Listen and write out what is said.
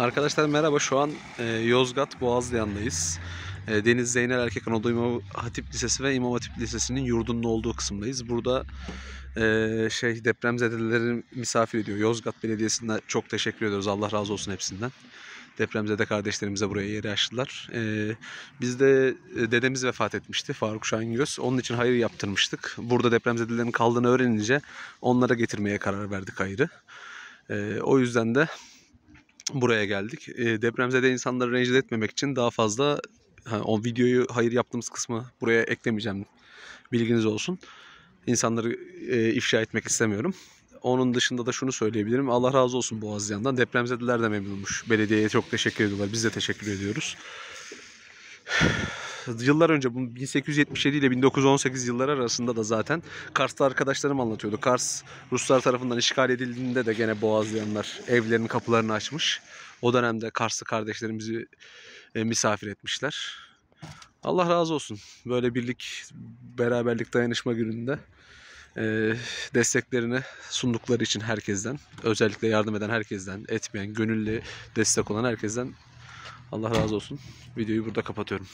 Arkadaşlar merhaba. Şu an e, Yozgat Boğazlayan'dayız. E, Deniz Zeynel Erkek Anadolu İmam Hatip Lisesi ve İmam Hatip Lisesi'nin yurdunun olduğu kısımdayız. Burada e, şey depremzedeleri misafir ediyor. Yozgat Belediyesi'ne çok teşekkür ediyoruz. Allah razı olsun hepsinden. Depremzede kardeşlerimize buraya yeri açtılar. E, biz de e, dedemiz vefat etmişti Faruk Şahingöz. Onun için hayır yaptırmıştık. Burada depremzedelerin kaldığını öğrenince onlara getirmeye karar verdik hayırı. E, o yüzden de buraya geldik. E, depremzede insanları rencide etmemek için daha fazla ha, o videoyu hayır yaptığımız kısmı buraya eklemeyeceğim. Bilginiz olsun. İnsanları e, ifşa etmek istemiyorum. Onun dışında da şunu söyleyebilirim. Allah razı olsun Boğazlayan'dan. Depremzedeler de memnunmuş. Belediyeye çok teşekkür ediyorlar. Biz de teşekkür ediyoruz. Yıllar önce bu 1877 ile 1918 yılları arasında da zaten Kars'ta arkadaşlarım anlatıyordu. Kars Ruslar tarafından işgal edildiğinde de gene Boğazlayanlar evlerinin kapılarını açmış. O dönemde Karslı kardeşlerimizi e, misafir etmişler. Allah razı olsun. Böyle birlik, beraberlik, dayanışma gününde e, desteklerini sundukları için herkesten, özellikle yardım eden herkesten, etmeyen, gönüllü destek olan herkesten Allah razı olsun. Videoyu burada kapatıyorum.